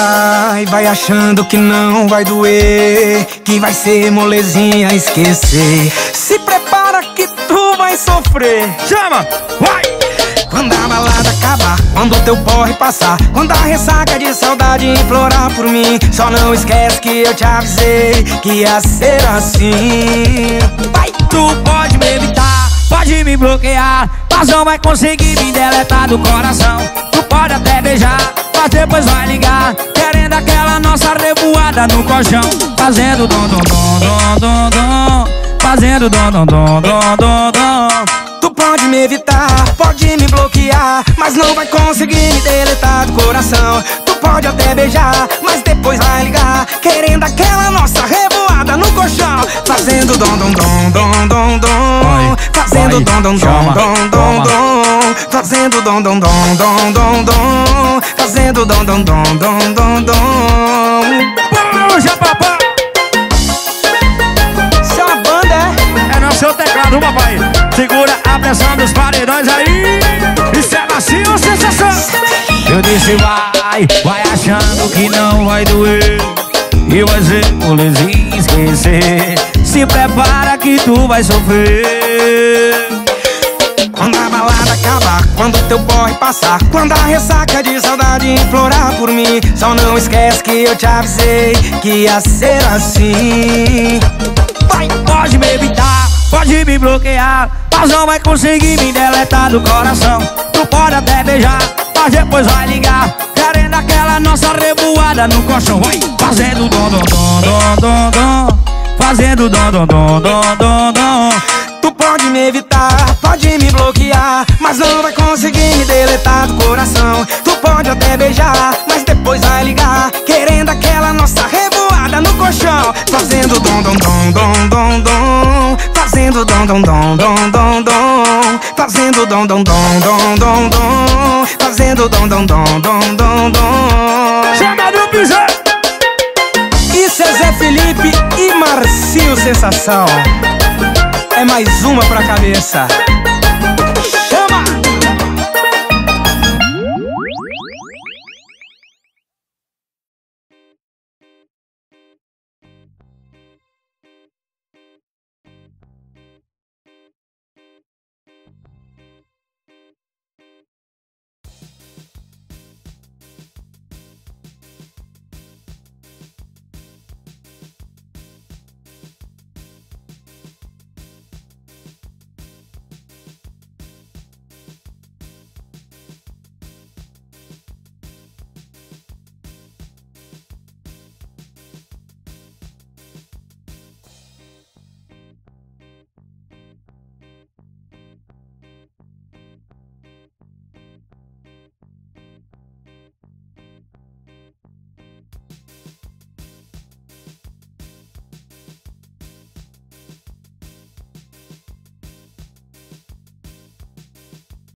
Vai, vai achando que não vai doer Que vai ser molezinha esquecer. Se prepara que tu vai sofrer. Chama, vai! Quando a balada acabar, quando o teu porre passar Quando a ressaca de saudade implorar por mim Só não esquece que eu te avisei Que ia ser assim. Vai, tu pode me evitar, pode me bloquear Mas não vai conseguir me deletar do coração. Tu pode até beijar, mas depois vai ligar nossa revoada no colchão Fazendo dom dom dom dom dom Fazendo dom dom dom dom dom dom Tu pode me evitar, pode me bloquear Mas não vai conseguir me deletar do coração Tu pode até beijar, mas depois vai ligar Querendo aquela nossa revoada no colchão Fazendo dom dom dom dom dom dom Fazendo dom dom dom dom dom dom Fazendo dom dom dom dom dom dom. Fazendo dom dom dom dom dom dom. Puxa, papai! É uma banda, é? É no seu teclado, papai. Segura a pressão dos paredões aí. Isso é macio, sensação. Eu disse vai, vai achando que não vai doer. E vai ser molezinha esquecer. Se prepara que tu vai sofrer quando teu porre passar Quando a ressaca de saudade implorar por mim Só não esquece que eu te avisei que ia ser assim. Vai, pode me evitar, pode me bloquear Mas não vai conseguir me deletar do coração. Tu pode até beijar, mas depois vai ligar Querendo aquela nossa revoada no colchão. Vai, fazendo dom, dom, dom, dom, dom, dom Fazendo dom, dom, dom, dom, dom, dom. Tu pode me evitar, pode me bloquear conseguir me deletar do coração Tu pode até beijar, mas depois vai ligar Querendo aquela nossa revoada no colchão Fazendo dom dom dom dom dom dom Fazendo dom dom dom dom dom dom Fazendo dom dom dom dom dom dom Fazendo dom dom dom dom dom dom Chama do pisão Isso é Zé Felipe e Marcio Sensação É mais uma pra cabeça